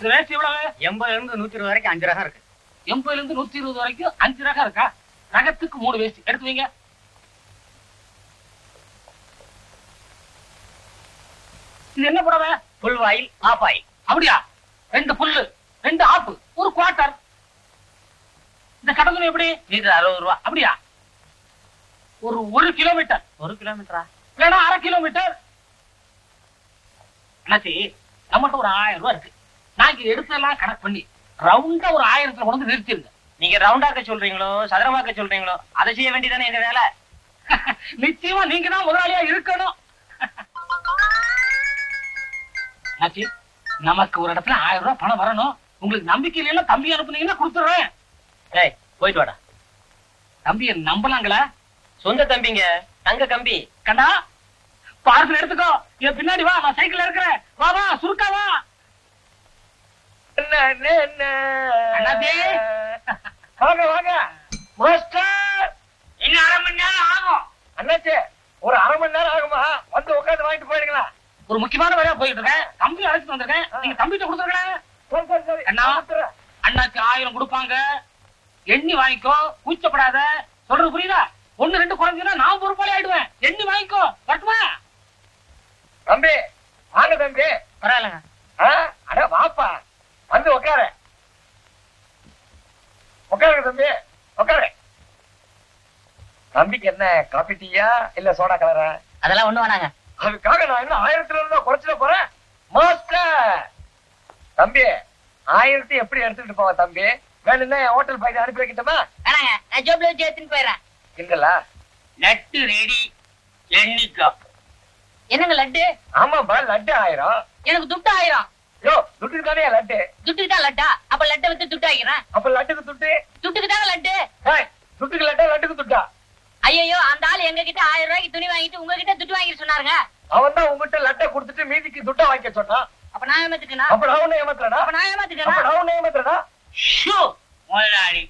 இந்த வேஷ்டி எவ்வளவு? எண்பதுல இருந்து நூத்தி இருபது வரைக்கும் அஞ்சு ரகம் இருக்கு. எண்பதுல இருந்து நூத்தி இருபது வரைக்கும் அஞ்சு ரகம் இருக்கா? ரகத்துக்கு மூணு வேஷ்டி. எடுத்து வைங்க. இது என்ன புடவை? புல் ஆப் ஆயில் அப்படியா? ரெண்டு புல்லு ரெண்டு ஆப்பு ஒரு குவார்டர் இந்த கடல் எப்படி? மீட்டர் அறுபது ரூபா. அப்படியா? ஒரு ஒரு கிலோமீட்டர். ஒரு கிலோமீட்டரா? வேணா அரை கிலோமீட்டர். அண்ணாச்சி நம்மகிட்ட ஒரு ஆயிரம் ரூபாய் இருக்கு. நாங்க எடுத்தெல்லாம் கணக்கு பண்ணி ரவுண்டா ஒரு ஆயிரத்துல கொண்டு வந்து நிறுத்திருங்க. நீங்க ரவுண்டாக்க சொல்றீங்களோ சதுரமாக்க சொல்றீங்களோ அதை செய்ய வேண்டியதானே எங்க வேலை? நிச்சயமா நீங்க தான் முதலாளியா இருக்கணும். அண்ணாச்சி நமக்கு ஒரு இடத்துல ஆயிரம் ரூபாய் பணம் வரணும். உங்களுக்கு நம்பிக்கை இல்லைன்னா தம்பி அனுப்புனீங்கன்னா கொடுத்துறேன். ஏய் போயிட்டு வாடா. தம்பியை நம்பலாங்களா? சொந்த தம்பிங்க தங்க கம்பி கண்டா பார்சல் எடுத்துக்கோ. என் பின்னாடி வா நான் சைக்கிள்ல இருக்கிறேன். வா வா சுருக்கா வா. வாங்க இன்னும் அரை மணி நேரம் ஆகும். அண்ணாச்சி ஒரு அரை மணி நேரம் ஆகுமா? வந்து உட்காந்து வாங்கிட்டு போயிடுங்களா? ஒரு முக்கியமான வேலையா போயிட்டு இருக்கேன். தம்பி அழைச்சிட்டு வந்திருக்கேன். நீங்க தம்பிட்ட கொடுத்துருக்கேன் அண்ணா. அண்ணாக்கு ஆயிரம் கொடுப்பாங்க. எண்ணி வாங்கிக்கோ கூச்சப்படாத. சொல்றது புரியுதா? ஒண்ணு ரெண்டு குறைஞ்சுன்னா நான் பொறுப்பாளி ஆயிடுவேன். எண்ணி வாங்கிக்கோ. வரட்டுமா? தம்பி வாங்க தம்பி. பரவாயில்லைங்க. ஆ, அட வாப்பா. வந்து உட்காரு உட்காருங்க தம்பி உட்காரு தம்பிக்கு என்ன காபி டீயா இல்ல சோடா கலரா அதெல்லாம் ஒண்ணு வேணாங்க. அதுக்காக நான் என்ன ஆயிரத்துல இருந்தா குறைச்சிட போறேன். மாஸ்டர் தம்பி ஆயிரத்தி எப்படி எடுத்துக்கிட்டு போவ தம்பி? வேணும்னா என் ஹோட்டல் பையனை அனுப்பி வைக்கட்டுமா? வேணாங்க நான் ஜோப்ல வச்சு எடுத்துன்னு போயிடுறேன். இல்லலா நட்டு ரெடி எண்ணிக்கோ என்னங்க லட்டு? ஆமாப்பா லட்டு ஆயிரம். எனக்கு துட்டு ஆயிரம். யோ துட்டுக்கு தானே லட்டு? துட்டுக்கு தான் லட்டா? அப்ப லட்டை வித்து துட்டு ஆகிறேன் அப்ப லட்டுக்கு துட்டு? துட்டுக்கு தாங்க லட்டு. ஏய், துட்டுக்கு லட்டா லட்டுக்கு துட்டா? ஐயோ அந்த ஆள் எங்க கிட்ட ஆயிரம் ரூபாய்க்கு துணி வாங்கிட்டு உங்ககிட்ட துட்டு வாங்கிட்டு சொன்னாருங்க. அவன் தான் உங்ககிட்ட லட்டை கொடுத்துட்டு மீதிக்கு துட்டா வாங்கிக்க சொன்னான். அப்ப நான் ஏமாத்துக்கனா அப்ப நான் உன்னை அப்ப நான் அப்ப ஏமாத்துக்கனா நான் உன்னை ஷோ முதலாளி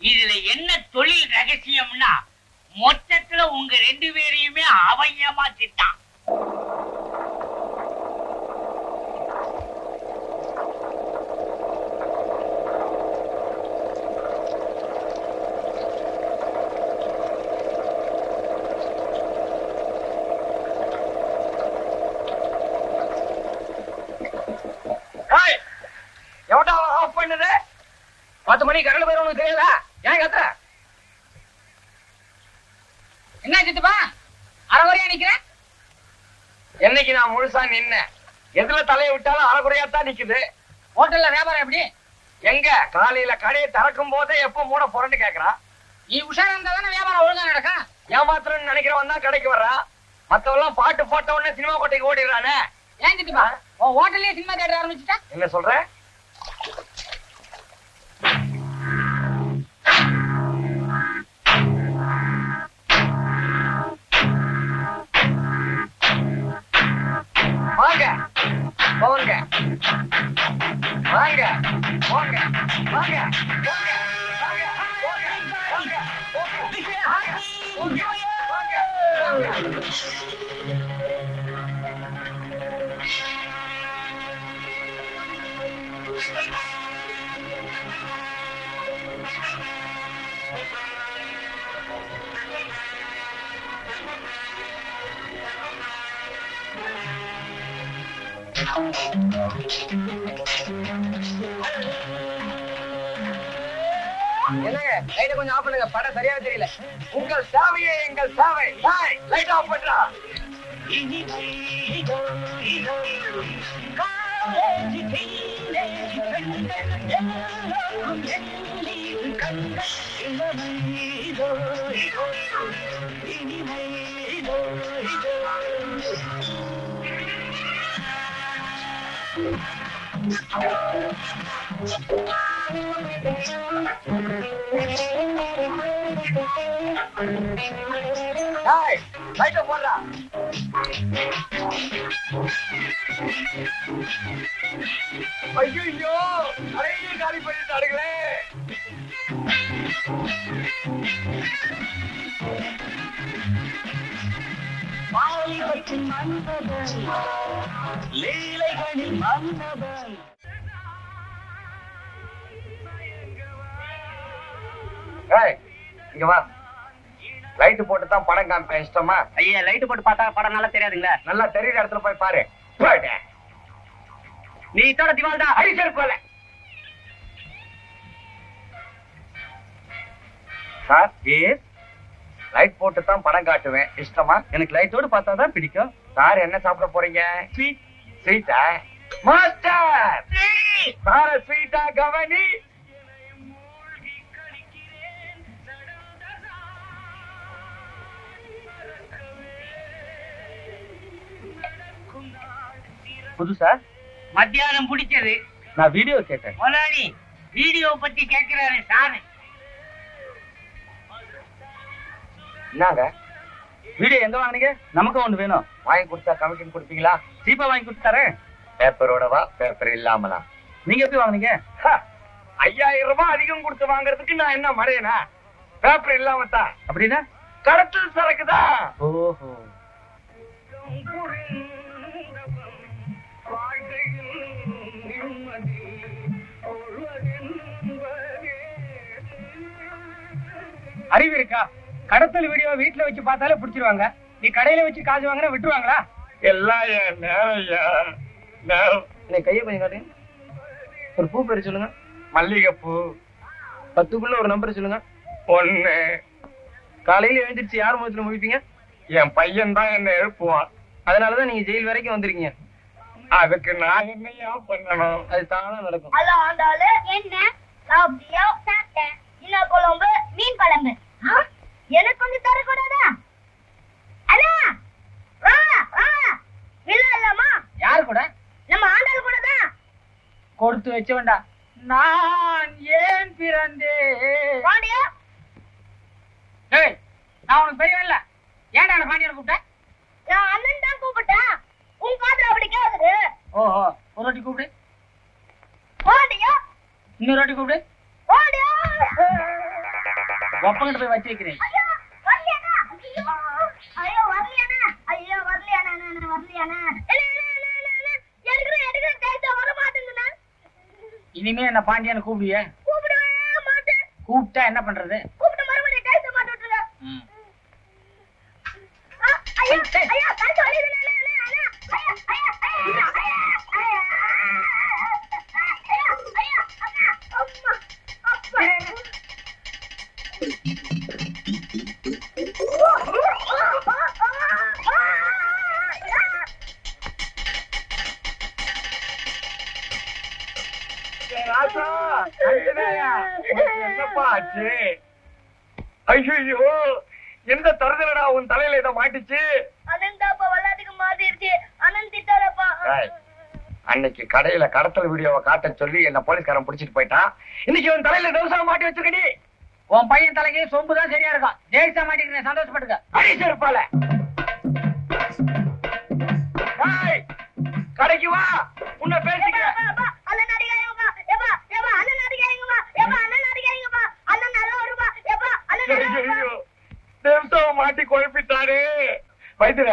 இதுல என்ன தொழில் ரகசியம்னா மொத்தத்துல உங்க ரெண்டு பேரையுமே அவன் ஏமாத்திட்டான் ஏய், எவன்டா ஆஃப் பண்ணது பத்து மணிக்கு கரண்ட் போயிரும் உனக்கு தெரியல ஏன் கத்துற என்ன சித்தப்பா? அறகுறையா நிக்கிறேன் என்னைக்கு நான் முழுசா நின்னேன். எதுல தலையை விட்டாலும் அறகுறையா தான் நிக்குது. ஹோட்டல்ல வியாபாரம் எப்படி? எங்க? காலையில கடையை திறக்கும் போதே எப்ப மூட போறேன்னு கேக்குறான் நீ உஷாரா இருந்தா தானே வியாபாரம் ஒழுங்கா நடக்கும்? ஏமாத்திரன்னு நினைக்கிறவன் தான் கடைக்கு வர்றான் மத்தவெல்லாம் பாட்டு போட்ட உடனே சினிமா கோட்டைக்கு ஓடிடுறானே. ஏன் சித்தப்பா? உன் ஹோட்டல்லயே சினிமா தேட்டர் ஆரம்பிச்சுட்டா? என்ன சொல்ற? Thank you. என்னங்க? லைட்ட கொஞ்சம் ஆஃப் பண்ணுங்க. படம் தெரியல. உங்கள் சாவியே எங்கள் சாவை. லைட் ஆஃப் பண்றா. லைட்ட போடுறா ஐயோ அறையும் காலி பண்ணிட்டாருங்களே ஏய் இங்க வா. லைட் போட்டு தான் படம் காமிப்பேன் இஷ்டமா? ஐயா லைட் போட்டு பார்த்தா படம் நல்லா தெரியாதுங்களா? நல்லா தெரியுற இடத்துல போய் பாரு. நீ இதோட திவால் தான். அடிச்சல் போல சார் ஏஸ் லைட் போட்டு தான் படம் காட்டுவேன் இஷ்டமா? எனக்கு லைட்டோட பார்த்தா தான் பிடிக்கும். சார் என்ன சாப்பிட போறீங்க? ஸ்வீட் ஸ்வீட்டா மாஸ்டர் சார ஸ்வீட்டா கவனி. புதுசா? மத்தியானம் பிடிச்சது. நான் வீடியோ கேட்டேன். முதலாளி வீடியோ பத்தி கேட்கிறாரு சாரு. என்னங்க? வீடியோ எங்க வாங்குனீங்க? நமக்கு ஒண்ணு வேணும். வாங்கி கொடுத்தா கமிஷன் கொடுப்பீங்களா? சீப்பா வாங்கி கொடுத்து தரேன். பேப்பரோடவா பேப்பர் இல்லாமலா? நீங்க எப்படி வாங்குனீங்க? ஐயாயிரம் ரூபாய் அதிகம் கொடுத்து வாங்குறதுக்கு நான் என்ன மடையனா? பேப்பர் இல்லாம தான். அப்படின்னா? கடத்தல் சரக்குதான் ஓஹோ. அறிவு இருக்கா? கடத்தல் வீடியோ வீட்டுல வச்சு பார்த்தாலே பிடிச்சிருவாங்க. நீ கடையில வச்சு காசு வாங்கினா விட்டுருவாங்களா? எல்லாம் என் நேரம் கையை கொஞ்சம் காட்டு. ஒரு பூ பேர் சொல்லுங்க. மல்லிகைப்பூ. பத்துக்குள்ள ஒரு நம்பர் சொல்லுங்க. ஒண்ணு. காலையில எழுந்திருச்சு யார் முகத்துல முடிப்பீங்க என் பையன் தான் என்ன எழுப்புவான். அதனாலதான் நீங்க ஜெயில் வரைக்கும் வந்திருக்கீங்க. அதுக்கு நான் என்னையா பண்ணணும்? அது தானா நடக்கும். என்ன? மீன் குழம்பு? எனக்கு கொஞ்சம் தரக்கூடாதா? அண்ணா! வா வா! இல்ல இல்லம்மா யாரு கூட? நம்ம ஆண்டாள் கூட தான் கொடுத்து வச்ச வேண்டாம் நான் ஏன் பிறந்தேன்? பாண்டியா? ஏய் நான் உனக்கு பெரியவன் இல்ல ஏன்டா என்ன பாண்டியனை கூப்பிட்டேன் நான் அண்ணன் தான் கூப்பிட்டேன் உன் காதுல அப்படி கேக்குது. ஓஹோ ஒரு வாட்டி கூப்பிடு. பாண்டியா? இன்னொரு வாட்டி கூப்பிடு. பாண்டியா? ஒப்பங்கிட்ட போய் வச்சு வைக்கிறேன் ஐயோ வரலையாண்ணா ஐயோ வரலையாண்ணா இனிமே என்ன பாண்டியான்னு கூப்பிடுவியா கூப்பிட்டா என்ன பண்றது என்னப்பா ஆச்சு ஐயோ எந்த தருதலடா உன் தலையில இதை மாட்டிச்சு? அனந்த் அன்னைக்கு கடையில கடத்தல் வீடியோவை காட்ட சொல்லி என்ன போலீஸ்காரன் பிடிச்சிட்டு போயிட்டான். இன்னைக்கு உன் தலையில தோசை மாட்டி வச்சிருக்கடி உன் பையன் தலைக்கு சொம்பு தான் சரியா இருக்கும் ஜெயிச்சா மாட்டேங்கிறேன் சந்தோஷப்பட்டுக்க. அடிச்சு இருப்பால கடைக்கு வா. உன்னை பேசிக்க அண்ணன் அடிக்காதீங்கப்பா எப்பா எப்பா அண்ணன் அடிக்காதீங்கப்பா எப்பா அண்ணன் அடிக்காதீங்கப்பா அண்ணன் நல்ல வருப்பா எப்பா அண்ணன் நல்ல வருப்பா ஐயோ, மாட்டி குழப்பிட்டாரு. வைத்திர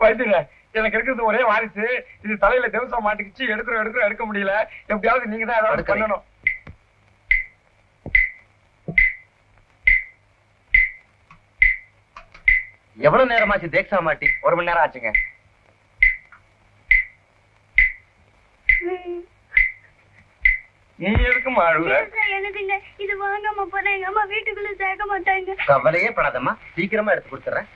வைத்திர எனக்கு இருக்கிறது ஒரே வாரிசு. இது தலையில தேவசம் மாட்டிக்கிச்சு எடுக்கிறோம் எடுக்கிறோம் எடுக்க முடியல. எப்படியாவது நீங்க தான் ஏதாவது. பண்ணணும். எவ்வளவு நேரமாச்சு தேக்ஸா மாட்டி? ஒரு மணி நேரம் ஆச்சுங்க. நீ எதுக்கு அழுகுற? எனக்குங்க இது வாங்காம போனா எங்க அம்மா வீட்டுக்குள்ள சேர்க்க மாட்டாங்க. கவலையே படாதம்மா. சீக்கிரமா எடுத்து கொடுத்துறேன்.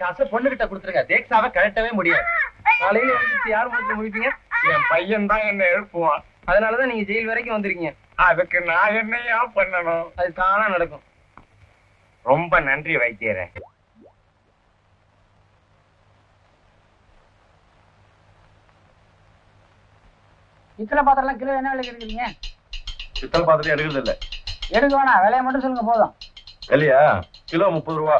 காசு பொண்ணுகிட்ட கொடுத்துருங்க. தேக்ஸாவை கழட்டவே முடியாது. காலையில எழுந்திருச்சு யார் முகத்துல முடிப்பீங்க என் பையன் தான் என்ன எழுப்புவான். அதனாலதான் நீங்க ஜெயில் வரைக்கும் வந்திருக்கீங்க. அதுக்கு நான் என்னையா பண்ணணும்? அது தானா நடக்கும். ரொம்ப நன்றி வைத்தியரே. இத்தனை பாத்திரம் கிலோ என்ன விலைக்கு எடுக்கிறீங்க? பித்தளை பாத்திரம் எடுக்கிறது இல்ல. எடுக்க வேணாம். விலையை மட்டும் சொல்லுங்க போதும். இல்லையா கிலோ முப்பது ரூபா.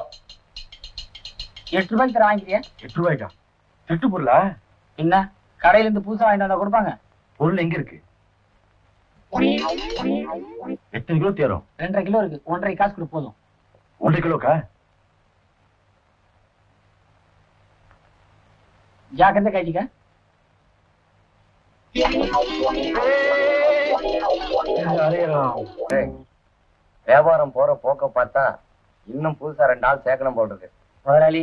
எட்டு ரூபாய்க்கு தர வாங்கிக்கிறியா எட்டு ரூபாய்க்கா? எட்டு பொருளா? என்ன? கடையில இருந்து புதுசா வாங்கிட்டு வந்தா கொடுப்பாங்க. பொருள் எங்க இருக்கு? எத்தனை கிலோ தேரும்? ரெண்டரை கிலோ இருக்கு. ஒன்றரை காசு கொடு போதும். ஒன்றரை கிலோக்கா? ஜாக்கிரதை டேய், வியாபாரம் போற போக்க பார்த்தா இன்னும் புதுசா ரெண்டு ஆள் சேர்க்கணும் போல் இருக்கு. முதலாளி.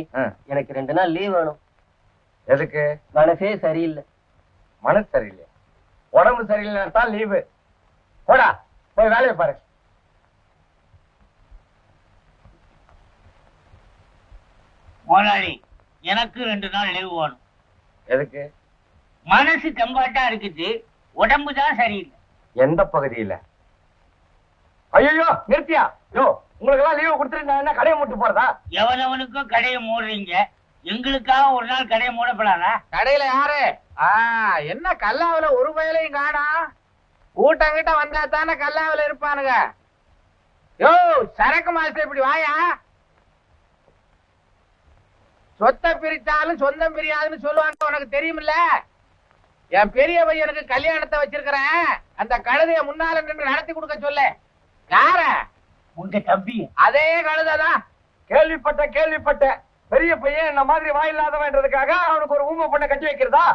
எனக்கு ரெண்டு நாள் லீவ் வேணும். எதுக்கு? மனசே சரியில்லை. மனசு சரியில்லையா உடம்பு சரியில்லைன்னா தான் லீவு போடா போய் வேலையை பாரு. முதலாளி எனக்கு ரெண்டு நாள் லீவு வேணும். எதுக்கு? மனசு தெம்பாட்டா இருக்குது உடம்பு தான் சரியில்லை. எந்த பகுதியில? ஐயோ நிறுத்தியா? யோ உங்களுக்கு எல்லாம் லீவு என்ன கடையை மூட்டு போறதா? எவனவனுக்கும் கடையை மூடுறீங்க எங்களுக்காக ஒரு நாள் கடையை மூடப்படாதா. கடையில யாரு? ஆ என்ன கல்லாவுல ஒரு பயலையும் காணோம் கூட்டம் கிட்ட வந்தா தானே கல்லாவுல இருப்பானுங்க. யோ சரக்கு மாஸ்டர் இப்படி வாயா? சொத்தை பிரிச்சாலும் சொந்தம் பிரியாதுன்னு சொல்லுவாங்க உனக்கு தெரியுமில்ல? என் பெரிய பையனுக்கு கல்யாணத்தை வச்சிருக்கிறேன். அந்த கழுதைய முன்னால நின்று நடத்தி கொடுக்க சொல்லு. யார? உங்க தம்பி. அதே கழுதைதான். கேள்விப்பட்ட கேள்விப்பட்ட. பெரிய பையன் இந்த மாதிரி வாயில்லாதவன்றதுக்காக அவனுக்கு ஒரு ஊமை பொண்ணை கட்டி வைக்கிறதா?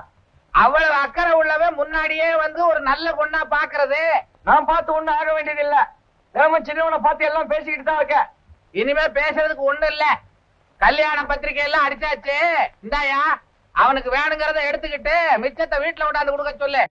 அவ்வளவு அக்கறை உள்ளவன் முன்னாடியே வந்து ஒரு நல்ல பொண்ணா பாக்குறது. நான் பார்த்து ஒண்ணு ஆக வேண்டியது இல்ல தினமும் சின்னவனை பார்த்து எல்லாம் பேசிக்கிட்டு தான் இருக்க இனிமே பேசுறதுக்கு ஒண்ணு இல்ல. கல்யாண பத்திரிக்கை எல்லாம் அடிச்சாச்சு. இந்தாயா அவனுக்கு வேணுங்கிறத எடுத்துக்கிட்டு மிச்சத்தை வீட்டுல உண்டாந்து கொடுக்க சொல்லு.